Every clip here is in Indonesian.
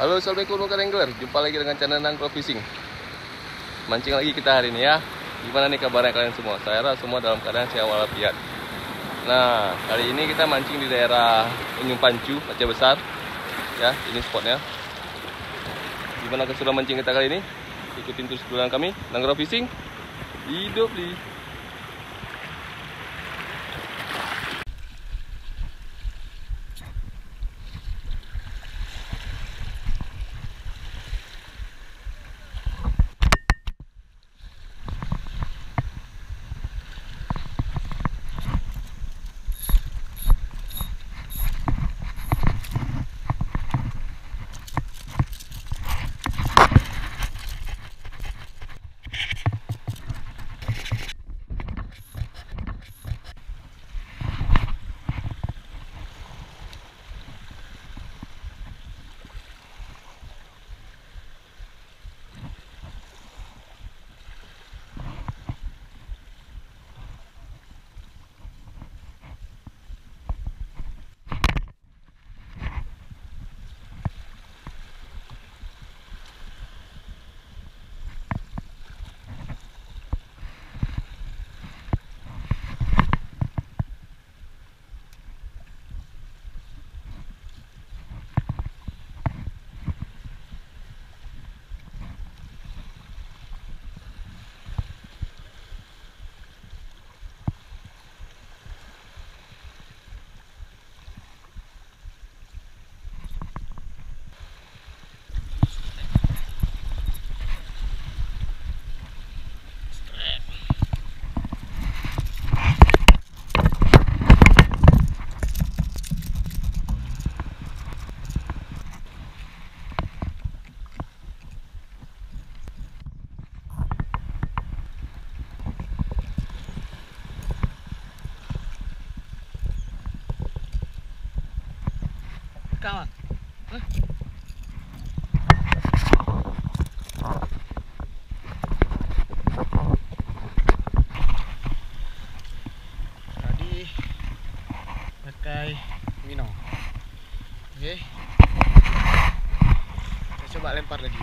Halo Assalamualaikum rekan angler Jumpa lagi dengan channel Nangkro Fishing. Mancing lagi kita hari ini ya. Gimana nih kabarnya kalian semua? Saya rasa semua dalam keadaan sehat walafiat. Nah kali ini kita mancing di daerah Unyung Pancu, Aceh Besar. Ya ini spotnya. Gimana keseruan mancing kita kali ini? Ikutin terus bulan kami Nangkro Fishing. Hidup di lempar lagi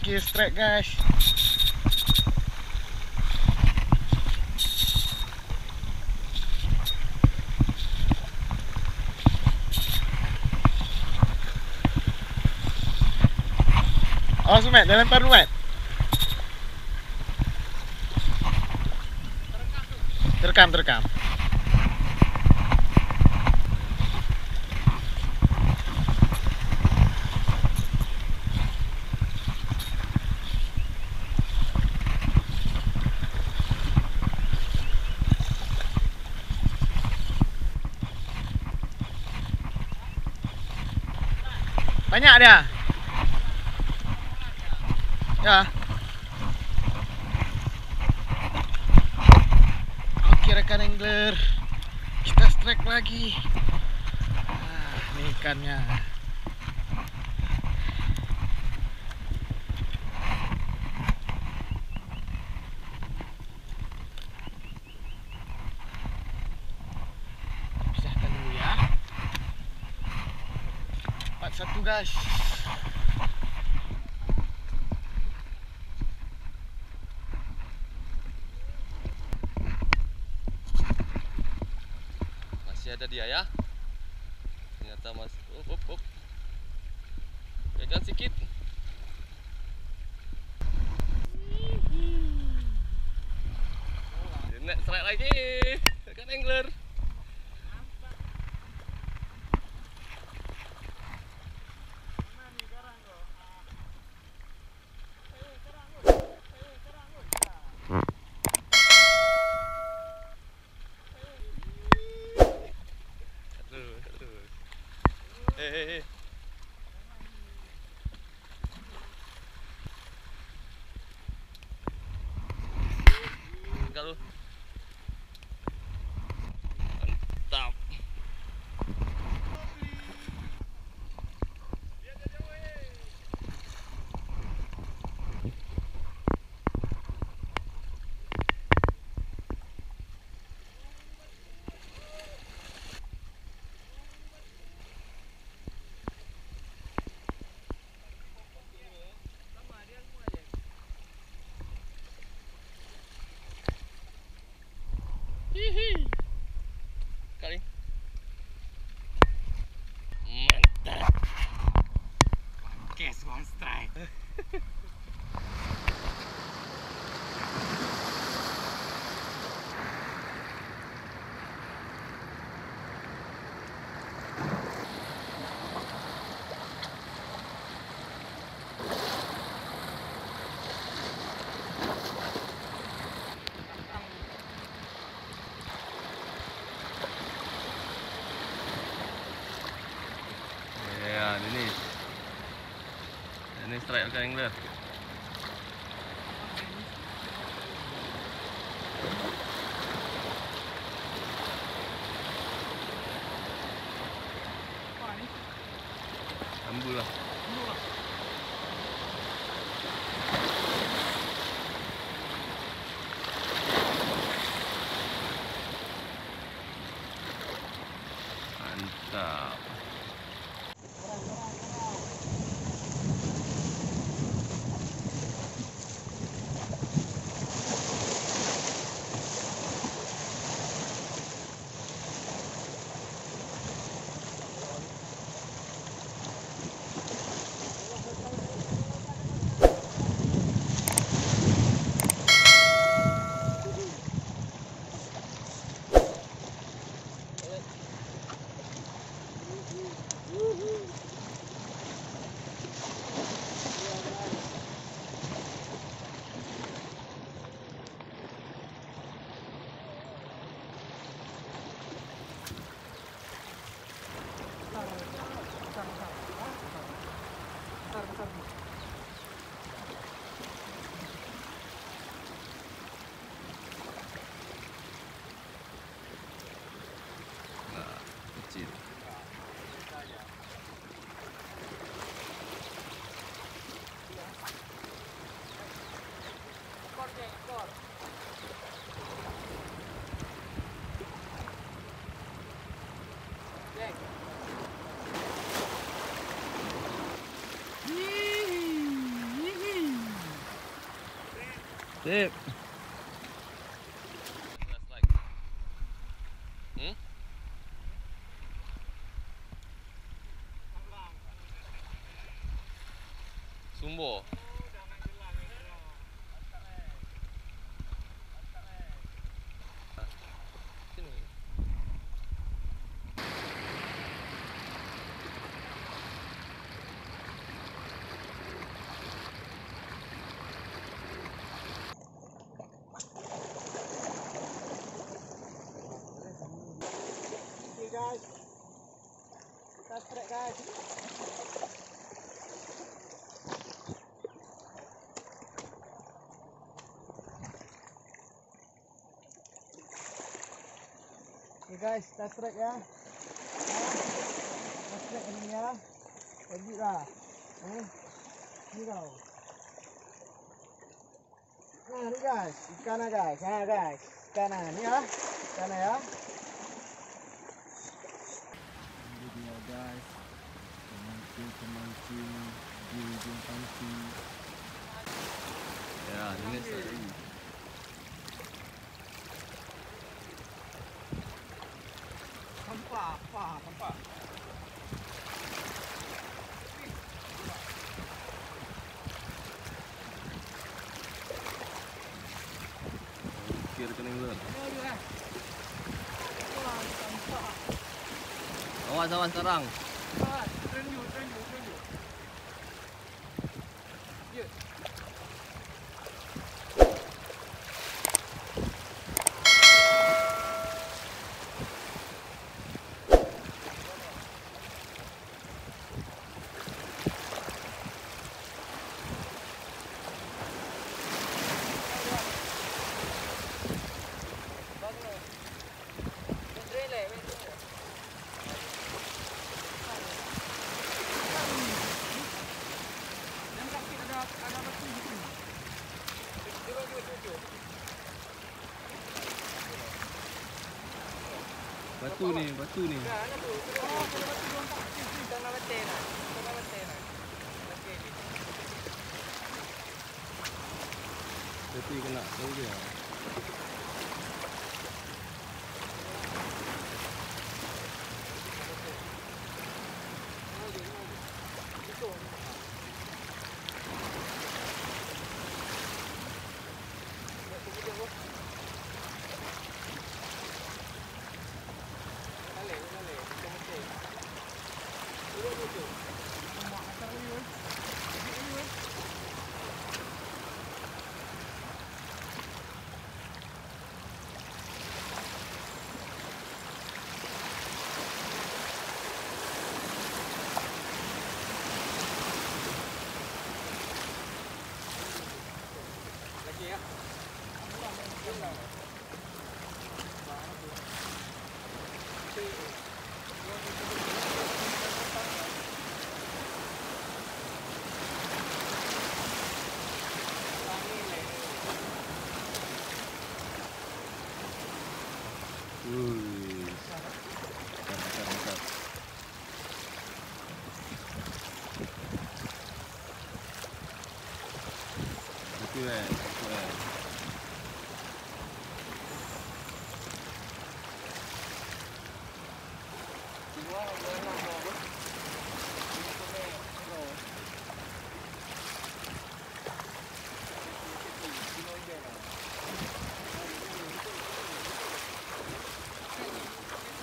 Oke, strike guys. Matt, jangan lempar dulu Matt. Terekam, terekam. Banyak dia. Ya. Oke rekan angler. Kita strike lagi. Nah, ini ikannya. Dulu ya. Empat satu guys. Ada dia ya. Ternyata masih up, up, up. Pegang sedikit Nek strike lagi. Rekan angler hey. Ini strike rekan Sip. Hmm? Kita strike guys. Okay guys, kita strike ya. Kita strike ini ya. Lanjut lah. Eh. Ni tau. Nah, ni guys. Ikan lah guys. Ha guys. Ikan lah. Ni ya. Ikan lah ya. Ini dia guys Pemancing Di ujung panci Ya, ini tadi. Nampak, apa, nampak. Kira rekan angler. Awas awas sekarang. 真牛真牛真牛。耶。Batu ni, batu ni. Tapi kena tahu dia. Ooh.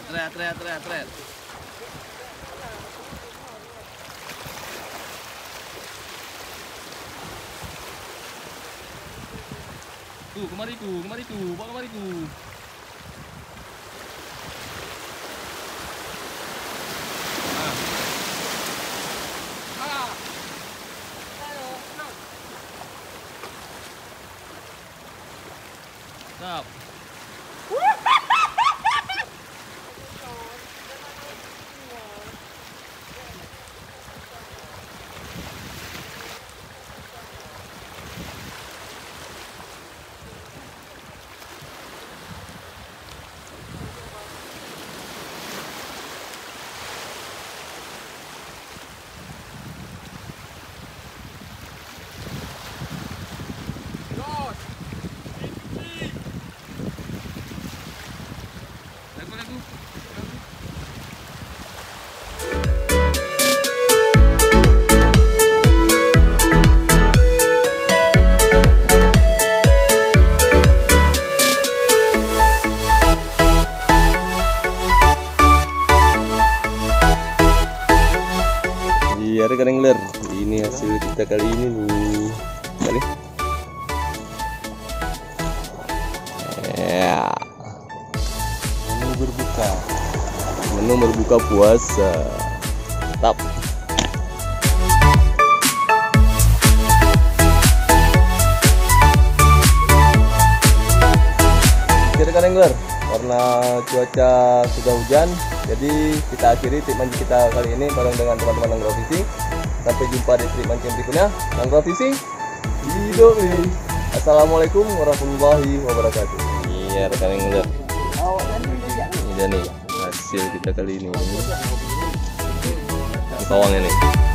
Tret, tret, tret, tret. Tuh, kemari ku, kemari ku, bawa kemari ku. Stop. Kali. Ya. Menu berbuka. Menu berbuka puasa. Tap. Rekan angler, karena cuaca sudah hujan, jadi kita akhiri trip mancing kita kali ini bareng dengan teman-teman Nanggro Fishing. Sampai jumpa di trip mancing berikutnya. Nanggro Fishing, hidup. Assalamualaikum warahmatullahi wabarakatuh. Iya rekan angler. Ini dia nih hasil kita kali ini. Ini Bawangnya nih.